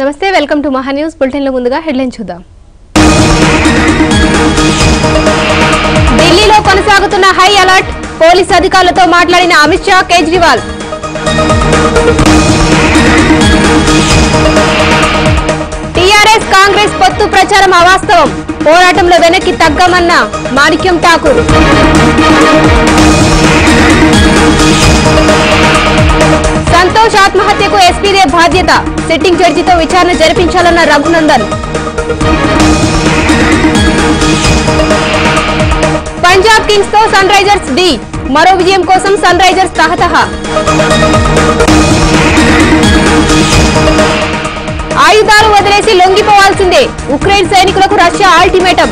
నమస్తే welcome to మహా news. బులెటిన్లో ముందుగా హెడ్లైన్ చూద్దాం. ఢిల్లీలో కొనసాగుతున్న హై అలర్ట్ పోలీస్ అధికారులతో మాట్లాడిన అమిత్ షా కేజ్రీవాల్. టీఆర్ఎస్ కాంగ్రెస్ పొత్తు ప్రచారం అవాస్తవం. పోరాటంలో వెనక్కి తగ్గమన్న మాణిక్యం ఠాకూర్. సంతోష్ ఆత్మహత్యకు ఎస్పీదే బాధ్యత. సిట్టింగ్ జడ్జితో విచారణ జరిపించాలన్న రఘునందన్. పంజాబ్ కింగ్స్తో సన్ రైజర్స్ డి. మరో విజయం కోసం సన్ రైజర్స్ తహతహ. ఆయుధాలు వదిలేసి లొంగిపోవాల్సిందే. ఉక్రెయిన్ సైనికులకు రష్యా అల్టిమేటం.